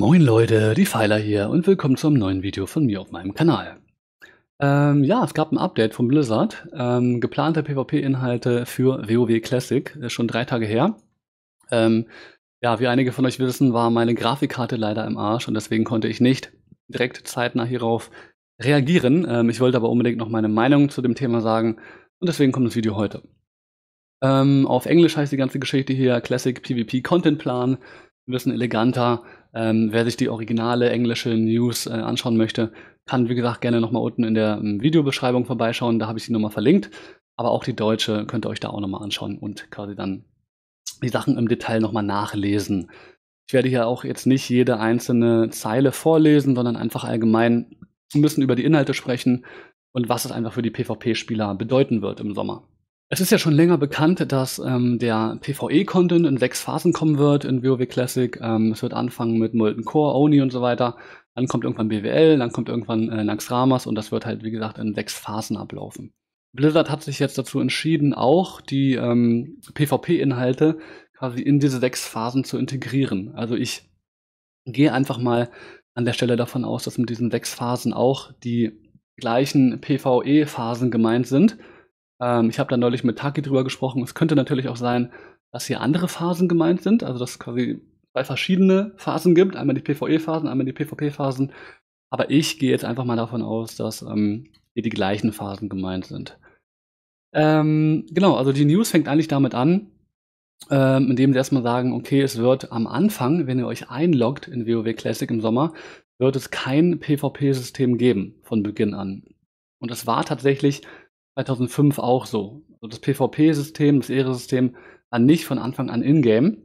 Moin Leute, die Pfeiler hier und willkommen zu einem neuen Video von mir auf meinem Kanal. Ähm, ja, es gab ein Update von Blizzard. Ähm, geplante PvP-Inhalte für WoW Classic, ist schon drei Tage her. Ähm, ja, wie einige von euch wissen, war meine Grafikkarte leider im Arsch und deswegen konnte ich nicht direkt zeitnah hierauf reagieren. Ähm, ich wollte aber unbedingt noch meine Meinung zu dem Thema sagen und deswegen kommt das Video heute. Ähm, auf Englisch heißt die ganze Geschichte hier Classic PvP Content Plan. Ein bisschen eleganter. Ähm, wer sich die originale englische News äh, anschauen möchte, kann wie gesagt gerne nochmal unten in der ähm, Videobeschreibung vorbeischauen. Da habe ich sie nochmal verlinkt. Aber auch die deutsche könnt ihr euch da auch nochmal anschauen und quasi dann die Sachen im Detail nochmal nachlesen. Ich werde hier auch jetzt nicht jede einzelne Zeile vorlesen, sondern einfach allgemein ein bisschen über die Inhalte sprechen und was es einfach für die PvP-Spieler bedeuten wird im Sommer. Es ist ja schon länger bekannt, dass ähm, der PvE-Content in sechs Phasen kommen wird in WoW Classic. Ähm, es wird anfangen mit Molten Core, Oni und so weiter. Dann kommt irgendwann BWL, dann kommt irgendwann äh, Naxxramas und das wird halt, wie gesagt, in sechs Phasen ablaufen. Blizzard hat sich jetzt dazu entschieden, auch die ähm, PvP-Inhalte quasi in diese sechs Phasen zu integrieren. Also ich gehe einfach mal an der Stelle davon aus, dass mit diesen sechs Phasen auch die gleichen PvE-Phasen gemeint sind. Ähm, ich habe da neulich mit Taki drüber gesprochen. Es könnte natürlich auch sein, dass hier andere Phasen gemeint sind, also dass es quasi zwei verschiedene Phasen gibt, einmal die PvE-Phasen, einmal die PvP-Phasen. Aber ich gehe jetzt einfach mal davon aus, dass ähm, hier die gleichen Phasen gemeint sind. Ähm, genau, also die News fängt eigentlich damit an, ähm, indem sie erstmal sagen, okay, es wird am Anfang, wenn ihr euch einloggt in WoW Classic im Sommer, wird es kein PvP-System geben von Beginn an. Und das war tatsächlich 2005 auch so. Also das PvP-System, das Ehre-System war nicht von Anfang an in-game.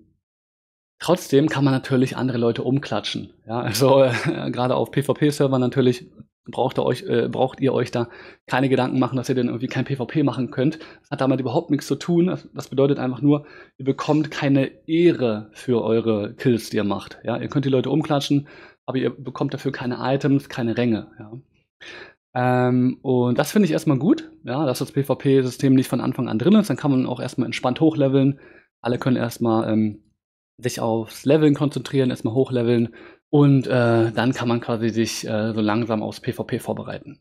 Trotzdem kann man natürlich andere Leute umklatschen. Ja, also äh, gerade auf PvP-Servern natürlich braucht ihr, euch, äh, braucht ihr euch da keine Gedanken machen, dass ihr denn irgendwie kein PvP machen könnt. Das hat damit überhaupt nichts zu tun. Das bedeutet einfach nur, ihr bekommt keine Ehre für eure Kills, die ihr macht. Ja, ihr könnt die Leute umklatschen, aber ihr bekommt dafür keine Items, keine Ränge. Ja. Ähm, und das finde ich erstmal gut, ja, dass das PvP-System nicht von Anfang an drin ist. Dann kann man auch erstmal entspannt hochleveln. Alle können erstmal ähm, sich aufs Leveln konzentrieren, erstmal hochleveln und äh, dann kann man quasi sich äh, so langsam aufs PvP vorbereiten.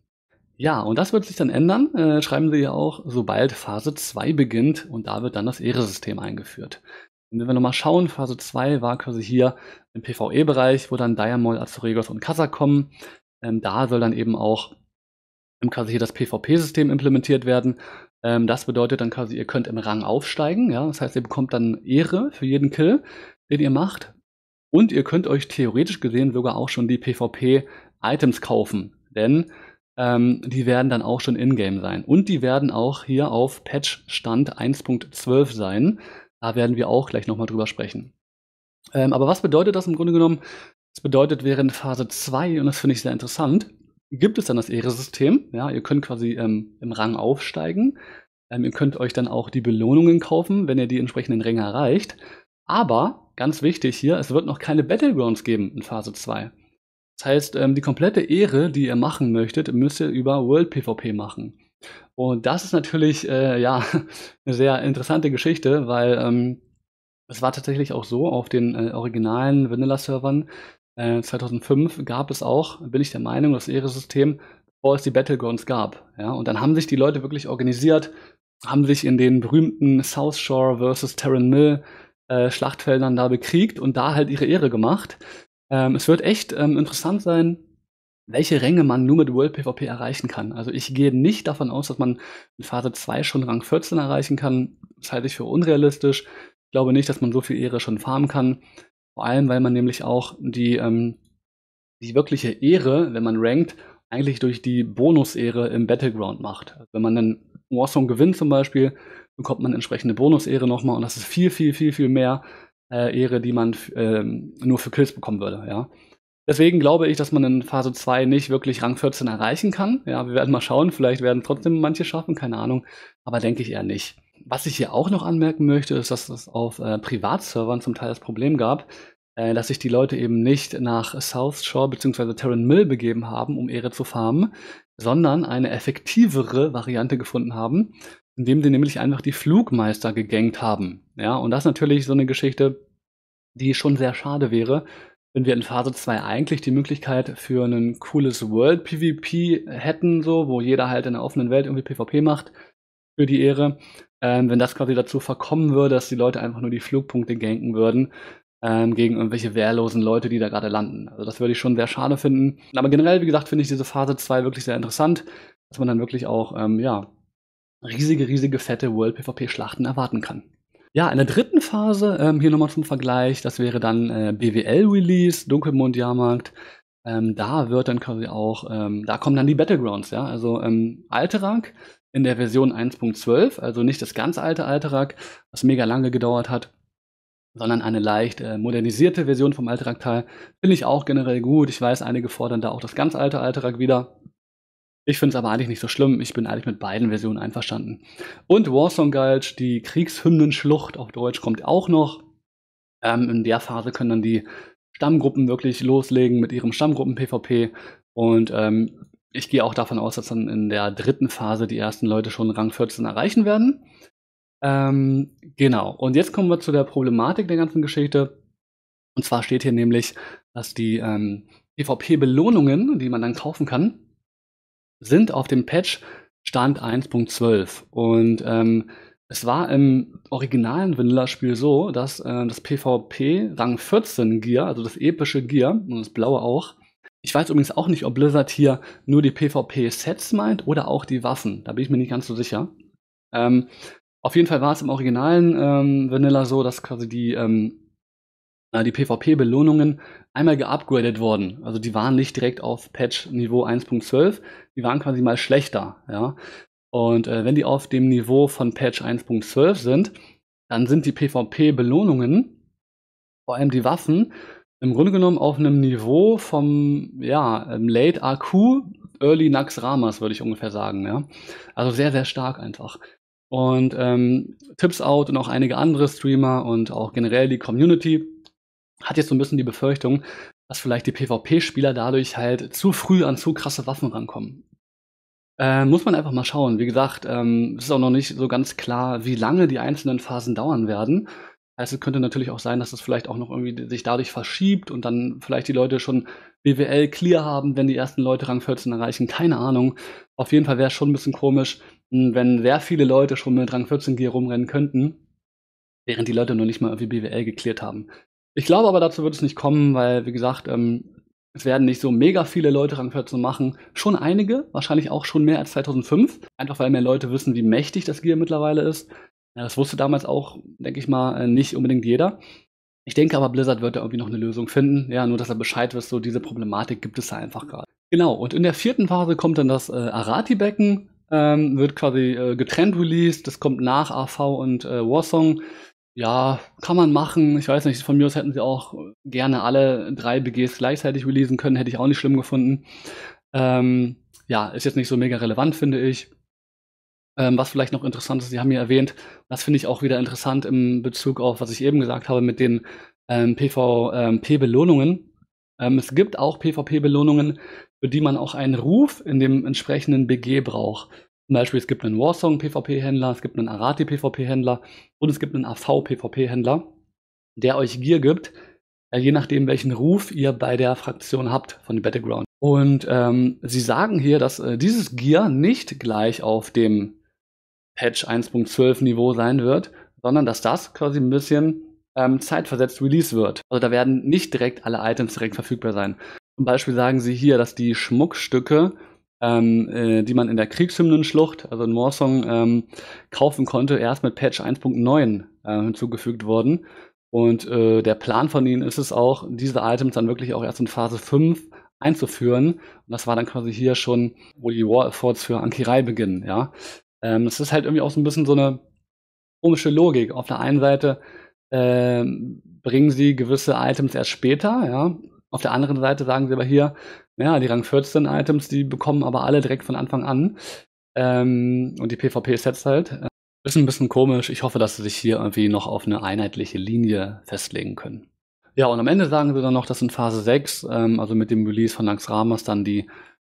Ja, und das wird sich dann ändern, äh, schreiben sie ja auch, sobald Phase 2 beginnt und da wird dann das Ehre-System eingeführt. Und wenn wir nochmal schauen, Phase 2 war quasi hier im PvE-Bereich, wo dann Diamol, Azuregos und Kazak kommen. Ähm, da soll dann eben auch quasi hier das PvP-System implementiert werden. Ähm, das bedeutet dann quasi, ihr könnt im Rang aufsteigen. Ja? Das heißt, ihr bekommt dann Ehre für jeden Kill, den ihr macht. Und ihr könnt euch theoretisch gesehen sogar auch schon die PvP-Items kaufen. Denn ähm, die werden dann auch schon in-game sein. Und die werden auch hier auf Patch-Stand 1.12 sein. Da werden wir auch gleich nochmal drüber sprechen. Ähm, aber was bedeutet das im Grunde genommen? Das bedeutet, während Phase 2, und das finde ich sehr interessant, gibt es dann das Ehre-System. Ja, ihr könnt quasi ähm, im Rang aufsteigen. Ähm, ihr könnt euch dann auch die Belohnungen kaufen, wenn ihr die entsprechenden Ränge erreicht. Aber ganz wichtig hier, es wird noch keine Battlegrounds geben in Phase 2. Das heißt, ähm, die komplette Ehre, die ihr machen möchtet, müsst ihr über World PvP machen. Und das ist natürlich äh, ja eine sehr interessante Geschichte, weil ähm, es war tatsächlich auch so auf den äh, originalen Vanilla-Servern äh, 2005 gab es auch, bin ich der Meinung, das Ehre-System, bevor es die Battlegrounds gab. Ja, und dann haben sich die Leute wirklich organisiert, haben sich in den berühmten South Shore versus Terran Mill äh, Schlachtfeldern da bekriegt und da halt ihre Ehre gemacht. Ähm, es wird echt ähm, interessant sein, welche Ränge man nur mit World PvP erreichen kann. Also ich gehe nicht davon aus, dass man in Phase 2 schon Rang 14 erreichen kann. Das halte ich für unrealistisch. Ich glaube nicht, dass man so viel Ehre schon farmen kann. Vor allem, weil man nämlich auch die, ähm, die wirkliche Ehre, wenn man rankt, eigentlich durch die Bonus-Ehre im Battleground macht. Also wenn man dann Warzone gewinnt zum Beispiel, bekommt man entsprechende Bonus-Ehre nochmal und das ist viel, viel, viel, viel mehr äh, Ehre, die man ähm, nur für Kills bekommen würde, ja. Deswegen glaube ich, dass man in Phase 2 nicht wirklich Rang 14 erreichen kann. Ja, wir werden mal schauen, vielleicht werden trotzdem manche schaffen, keine Ahnung, aber denke ich eher nicht. Was ich hier auch noch anmerken möchte, ist, dass es auf äh, Privatservern zum Teil das Problem gab, äh, dass sich die Leute eben nicht nach South Shore bzw. Terran Mill begeben haben, um Ehre zu farmen, sondern eine effektivere Variante gefunden haben, indem sie nämlich einfach die Flugmeister gegankt haben. Ja, und das ist natürlich so eine Geschichte, die schon sehr schade wäre, wenn wir in Phase 2 eigentlich die Möglichkeit für ein cooles World PvP hätten, so, wo jeder halt in der offenen Welt irgendwie PvP macht für die Ehre, ähm, wenn das quasi dazu verkommen würde, dass die Leute einfach nur die Flugpunkte ganken würden ähm, gegen irgendwelche wehrlosen Leute, die da gerade landen. Also das würde ich schon sehr schade finden. Aber generell, wie gesagt, finde ich diese Phase 2 wirklich sehr interessant, dass man dann wirklich auch, ähm, ja, riesige, riesige, fette World PvP-Schlachten erwarten kann. Ja, in der dritten Phase, ähm, hier nochmal zum Vergleich, das wäre dann äh, BWL-Release, Dunkelmond-Jahrmarkt. Ähm, da wird dann quasi auch, ähm, da kommen dann die Battlegrounds, ja, also ähm, Alterak in der Version 1.12, also nicht das ganz alte Alterak, was mega lange gedauert hat, sondern eine leicht äh, modernisierte Version vom Alterak-Teil. Finde ich auch generell gut. Ich weiß, einige fordern da auch das ganz alte Alterak wieder. Ich finde es aber eigentlich nicht so schlimm. Ich bin eigentlich mit beiden Versionen einverstanden. Und Warsong Gulch, die Kriegshymnenschlucht auf Deutsch, kommt auch noch. Ähm, in der Phase können dann die Stammgruppen wirklich loslegen mit ihrem Stammgruppen-PvP. Und ähm, ich gehe auch davon aus, dass dann in der dritten Phase die ersten Leute schon Rang 14 erreichen werden. Ähm, genau. Und jetzt kommen wir zu der Problematik der ganzen Geschichte. Und zwar steht hier nämlich, dass die ähm, PvP-Belohnungen, die man dann kaufen kann, sind auf dem Patch Stand 1.12. Und ähm, es war im originalen Vanilla-Spiel so, dass äh, das PvP Rang 14 Gear, also das epische Gear und das blaue auch, ich weiß übrigens auch nicht, ob Blizzard hier nur die PvP-Sets meint oder auch die Waffen. Da bin ich mir nicht ganz so sicher. Ähm, auf jeden Fall war es im originalen ähm, Vanilla so, dass quasi die ähm, äh, die PvP-Belohnungen einmal geupgradet worden. Also die waren nicht direkt auf Patch Niveau 1.12, die waren quasi mal schlechter, ja. Und äh, wenn die auf dem Niveau von Patch 1.12 sind, dann sind die PvP-Belohnungen, vor allem die Waffen, im Grunde genommen auf einem Niveau vom ja, ähm, Late AQ, Early Nax Ramas, würde ich ungefähr sagen. Ja? Also sehr, sehr stark einfach. Und ähm, Tips Out und auch einige andere Streamer und auch generell die Community hat jetzt so ein bisschen die Befürchtung, dass vielleicht die PvP-Spieler dadurch halt zu früh an zu krasse Waffen rankommen. Äh, muss man einfach mal schauen. Wie gesagt, ähm, es ist auch noch nicht so ganz klar, wie lange die einzelnen Phasen dauern werden. Also es könnte natürlich auch sein, dass es vielleicht auch noch irgendwie sich dadurch verschiebt und dann vielleicht die Leute schon BWL clear haben, wenn die ersten Leute Rang 14 erreichen. Keine Ahnung. Auf jeden Fall wäre es schon ein bisschen komisch, hm, wenn sehr viele Leute schon mit Rang 14 Gear rumrennen könnten, während die Leute noch nicht mal irgendwie BWL geklärt haben. Ich glaube aber, dazu wird es nicht kommen, weil, wie gesagt, ähm, es werden nicht so mega viele Leute Rang 14 machen. Schon einige, wahrscheinlich auch schon mehr als 2005. Einfach weil mehr Leute wissen, wie mächtig das Gear mittlerweile ist. Das wusste damals auch, denke ich mal, äh, nicht unbedingt jeder. Ich denke aber, Blizzard wird da irgendwie noch eine Lösung finden. Ja, nur dass er Bescheid wisst, so diese Problematik gibt es da einfach gerade. Genau, und in der vierten Phase kommt dann das äh, Arati-Becken, ähm, wird quasi äh, getrennt released. Das kommt nach AV und äh, Warsong. Ja, kann man machen. Ich weiß nicht, von mir aus hätten sie auch gerne alle drei BGs gleichzeitig releasen können. Hätte ich auch nicht schlimm gefunden. Ähm, ja, ist jetzt nicht so mega relevant, finde ich. Ähm, was vielleicht noch interessant ist, Sie haben ja erwähnt, das finde ich auch wieder interessant im Bezug auf, was ich eben gesagt habe mit den ähm, PvP-Belohnungen. Ähm, es gibt auch PvP-Belohnungen, für die man auch einen Ruf in dem entsprechenden BG braucht. Zum Beispiel, es gibt einen Warsong-PvP-Händler, es gibt einen Arati-PvP-Händler und es gibt einen AV-PvP-Händler, der euch Gear gibt, äh, je nachdem, welchen Ruf ihr bei der Fraktion habt von Battleground. Und ähm, sie sagen hier, dass äh, dieses Gear nicht gleich auf dem Patch 1.12 Niveau sein wird, sondern dass das quasi ein bisschen ähm, zeitversetzt release wird. Also da werden nicht direkt alle Items direkt verfügbar sein. Zum Beispiel sagen sie hier, dass die Schmuckstücke, ähm, äh, die man in der Kriegshymnenschlucht, also in Warsong, ähm, kaufen konnte, erst mit Patch 1.9 äh, hinzugefügt wurden. Und äh, der Plan von ihnen ist es auch, diese Items dann wirklich auch erst in Phase 5 einzuführen. Und das war dann quasi hier schon, wo die War Efforts für Ankirai beginnen, ja. Ähm, ist halt irgendwie auch so ein bisschen so eine komische Logik. Auf der einen Seite ähm, bringen sie gewisse Items erst später, ja. Auf der anderen Seite sagen sie aber hier, ja, die Rang 14 Items, die bekommen aber alle direkt von Anfang an. Ähm, und die PvP-Sets halt. Äh, ist ein bisschen komisch. Ich hoffe, dass sie sich hier irgendwie noch auf eine einheitliche Linie festlegen können. Ja, und am Ende sagen sie dann noch, dass in Phase 6, ähm, also mit dem Release von Nax Ramas, dann die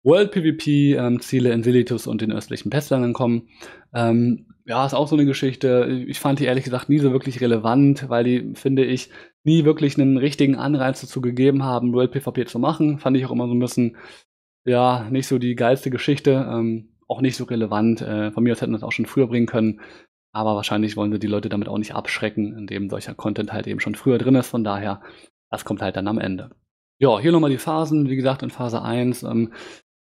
World PvP-Ziele ähm, in Silitus und den östlichen Pestländern kommen. Ähm, ja, ist auch so eine Geschichte. Ich fand die ehrlich gesagt nie so wirklich relevant, weil die, finde ich, nie wirklich einen richtigen Anreiz dazu gegeben haben, World PvP zu machen. Fand ich auch immer so ein bisschen, ja, nicht so die geilste Geschichte. Ähm, auch nicht so relevant. Äh, von mir aus hätten wir das auch schon früher bringen können. Aber wahrscheinlich wollen sie die Leute damit auch nicht abschrecken, indem solcher Content halt eben schon früher drin ist. Von daher, das kommt halt dann am Ende. Ja, hier nochmal die Phasen. Wie gesagt, in Phase 1 ähm,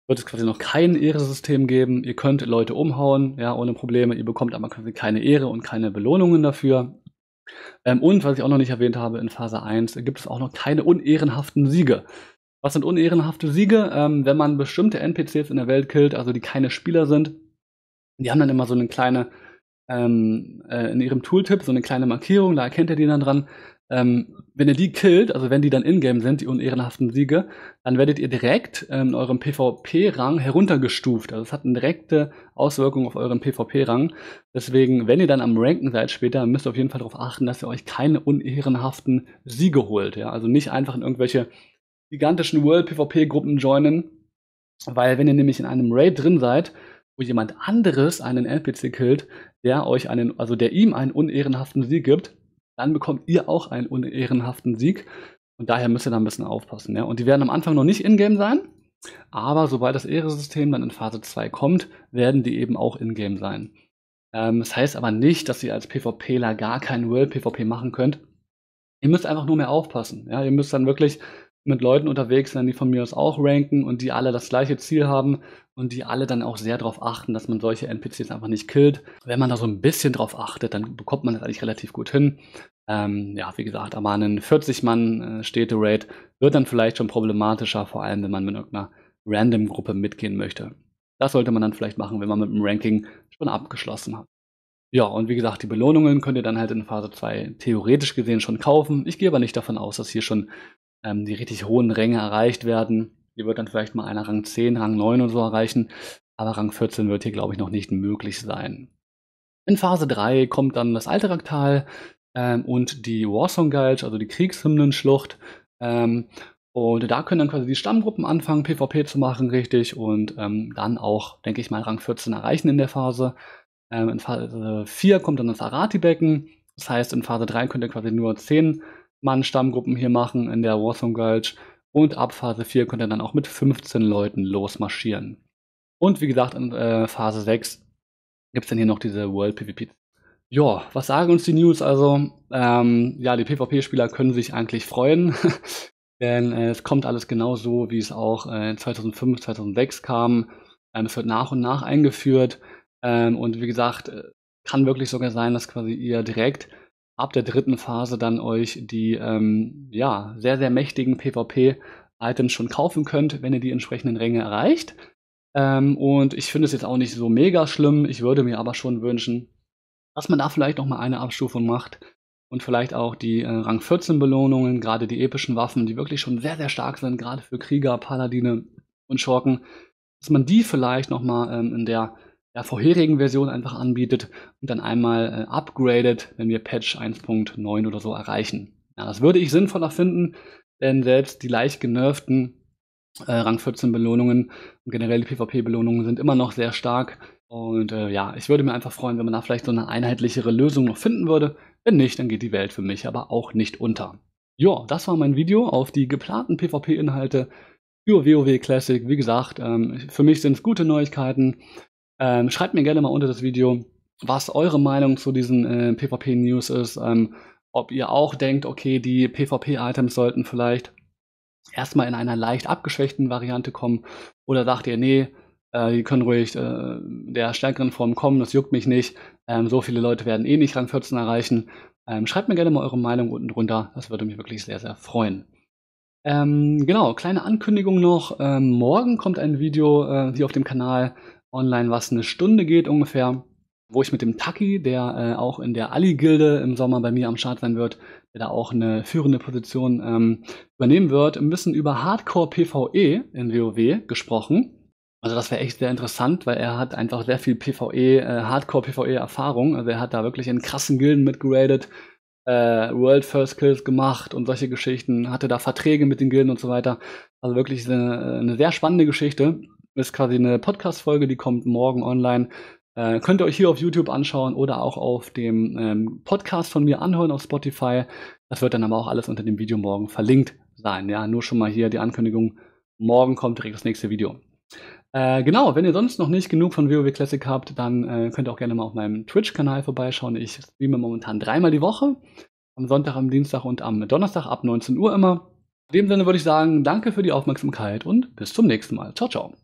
wird es quasi noch kein Ehresystem geben. Ihr könnt Leute umhauen, ja, ohne Probleme. Ihr bekommt aber quasi keine Ehre und keine Belohnungen dafür. Ähm, und was ich auch noch nicht erwähnt habe, in Phase 1 gibt es auch noch keine unehrenhaften Siege. Was sind unehrenhafte Siege? Ähm, wenn man bestimmte NPCs in der Welt killt, also die keine Spieler sind, die haben dann immer so eine kleine ähm, äh, in ihrem Tooltip so eine kleine Markierung, da erkennt ihr die dann dran. Ähm, wenn ihr die killt, also wenn die dann in-game sind, die unehrenhaften Siege, dann werdet ihr direkt ähm, in eurem PvP-Rang heruntergestuft. Also es hat eine direkte Auswirkung auf euren PvP-Rang. Deswegen, wenn ihr dann am Ranken seid später, müsst ihr auf jeden Fall darauf achten, dass ihr euch keine unehrenhaften Siege holt. Ja? Also nicht einfach in irgendwelche gigantischen World-PvP-Gruppen joinen, weil wenn ihr nämlich in einem Raid drin seid, wo jemand anderes einen NPC killt, der euch einen, also der ihm einen unehrenhaften Sieg gibt, dann bekommt ihr auch einen unehrenhaften Sieg. Und daher müsst ihr da ein bisschen aufpassen. Ja? Und die werden am Anfang noch nicht in-game sein, aber sobald das Ehresystem dann in Phase 2 kommt, werden die eben auch in-game sein. Ähm, das heißt aber nicht, dass ihr als PvPler gar keinen World PvP machen könnt. Ihr müsst einfach nur mehr aufpassen. Ja? Ihr müsst dann wirklich mit Leuten unterwegs sein, die von mir aus auch ranken und die alle das gleiche Ziel haben und die alle dann auch sehr darauf achten, dass man solche NPCs einfach nicht killt. Wenn man da so ein bisschen drauf achtet, dann bekommt man das eigentlich relativ gut hin. Ähm, ja, wie gesagt, aber ein 40-Mann-Städte-Raid wird dann vielleicht schon problematischer, vor allem wenn man mit irgendeiner Random-Gruppe mitgehen möchte. Das sollte man dann vielleicht machen, wenn man mit dem Ranking schon abgeschlossen hat. Ja, und wie gesagt, die Belohnungen könnt ihr dann halt in Phase 2 theoretisch gesehen schon kaufen. Ich gehe aber nicht davon aus, dass hier schon ähm, die richtig hohen Ränge erreicht werden. Hier wird dann vielleicht mal einer Rang 10, Rang 9 und so erreichen, aber Rang 14 wird hier, glaube ich, noch nicht möglich sein. In Phase 3 kommt dann das Alteraktal ähm, und die Warsong Gulch, also die Kriegshymnenschlucht. Ähm, und da können dann quasi die Stammgruppen anfangen, PvP zu machen, richtig, und ähm, dann auch, denke ich mal, Rang 14 erreichen in der Phase. Ähm, in Phase 4 kommt dann das Arati-Becken. Das heißt, in Phase 3 könnt ihr quasi nur 10 Mann-Stammgruppen hier machen in der Warzone Gulch. Und ab Phase 4 könnt ihr dann auch mit 15 Leuten losmarschieren. Und wie gesagt, in äh, Phase 6 gibt es dann hier noch diese World PvP. Ja, was sagen uns die News also? Ähm, ja, die PvP-Spieler können sich eigentlich freuen, denn äh, es kommt alles genau so, wie es auch äh, 2005, 2006 kam. Ähm, es wird nach und nach eingeführt ähm, und wie gesagt, äh, kann wirklich sogar sein, dass quasi ihr direkt ab der dritten Phase dann euch die ähm, ja, sehr, sehr mächtigen PvP-Items schon kaufen könnt, wenn ihr die entsprechenden Ränge erreicht. Ähm, und ich finde es jetzt auch nicht so mega schlimm. Ich würde mir aber schon wünschen, dass man da vielleicht noch mal eine Abstufung macht und vielleicht auch die äh, Rang 14 Belohnungen, gerade die epischen Waffen, die wirklich schon sehr, sehr stark sind, gerade für Krieger, Paladine und Schurken, dass man die vielleicht noch mal ähm, in der der vorherigen Version einfach anbietet und dann einmal äh, upgradet, wenn wir Patch 1.9 oder so erreichen. Ja, das würde ich sinnvoller finden, denn selbst die leicht genervten äh, Rang 14 Belohnungen und generell die PvP-Belohnungen sind immer noch sehr stark. Und äh, ja, ich würde mir einfach freuen, wenn man da vielleicht so eine einheitlichere Lösung noch finden würde. Wenn nicht, dann geht die Welt für mich aber auch nicht unter. Ja, das war mein Video auf die geplanten PvP-Inhalte für WoW Classic. Wie gesagt, ähm, für mich sind es gute Neuigkeiten. Ähm, schreibt mir gerne mal unter das Video, was eure Meinung zu diesen äh, PvP-News ist. Ähm, ob ihr auch denkt, okay, die PvP-Items sollten vielleicht erstmal in einer leicht abgeschwächten Variante kommen. Oder sagt ihr, nee, äh, die können ruhig äh, der stärkeren Form kommen, das juckt mich nicht. Ähm, so viele Leute werden eh nicht Rang 14 erreichen. Ähm, schreibt mir gerne mal eure Meinung unten drunter. Das würde mich wirklich sehr, sehr freuen. Ähm, genau, kleine Ankündigung noch. Ähm, morgen kommt ein Video äh, hier auf dem Kanal online, was eine Stunde geht ungefähr, wo ich mit dem Taki, der äh, auch in der Ali-Gilde im Sommer bei mir am Start sein wird, der da auch eine führende Position ähm, übernehmen wird, ein bisschen über Hardcore-PvE in WoW gesprochen. Also das wäre echt sehr interessant, weil er hat einfach sehr viel PvE, äh, Hardcore-PvE-Erfahrung. Also er hat da wirklich in krassen Gilden mitgeradet, äh, World First Kills gemacht und solche Geschichten, hatte da Verträge mit den Gilden und so weiter. Also wirklich eine, eine sehr spannende Geschichte ist quasi eine Podcast-Folge, die kommt morgen online. Äh, könnt ihr euch hier auf YouTube anschauen oder auch auf dem ähm, Podcast von mir anhören auf Spotify. Das wird dann aber auch alles unter dem Video morgen verlinkt sein. Ja, nur schon mal hier die Ankündigung. Morgen kommt direkt das nächste Video. Äh, genau, wenn ihr sonst noch nicht genug von WoW Classic habt, dann äh, könnt ihr auch gerne mal auf meinem Twitch-Kanal vorbeischauen. Ich streame momentan dreimal die Woche. Am Sonntag, am Dienstag und am Donnerstag ab 19 Uhr immer. In dem Sinne würde ich sagen, danke für die Aufmerksamkeit und bis zum nächsten Mal. Ciao, ciao.